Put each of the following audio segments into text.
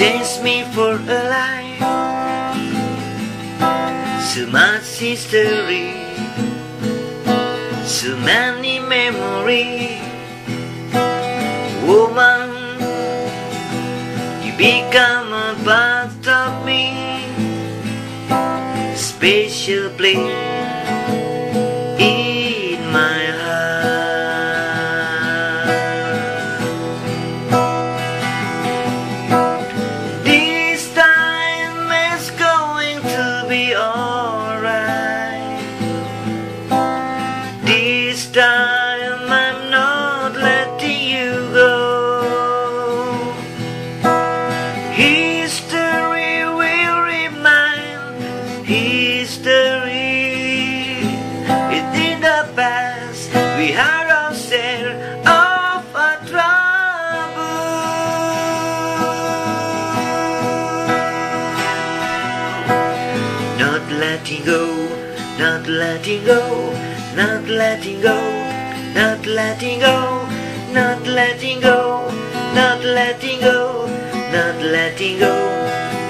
changed me for a life. So much history, so many memories. Woman, you become a part of me, special place letting go, not letting go, not letting go, not letting go, not letting go, not letting go, not letting go,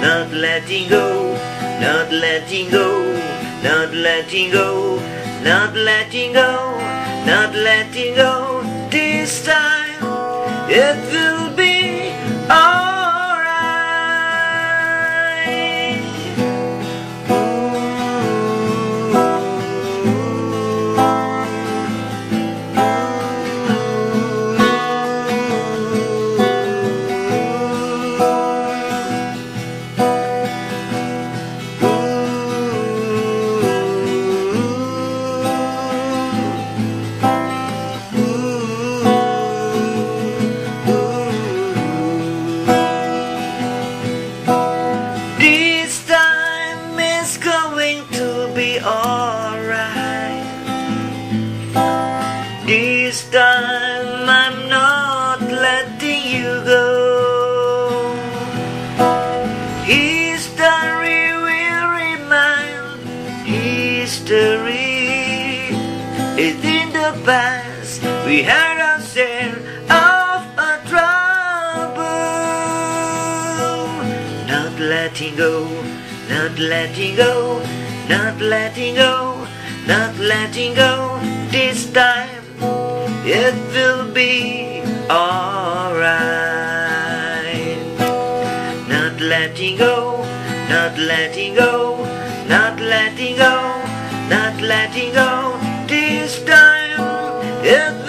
not letting go, not letting go, not letting go, not letting go, not letting go. This time it will be going to be alright. This time I'm not letting you go. History will remind history is in the past. We had Not letting go, not letting go, not letting go, not letting go. This time it will be alright. Not letting go, not letting go, not letting go, not letting go. This time it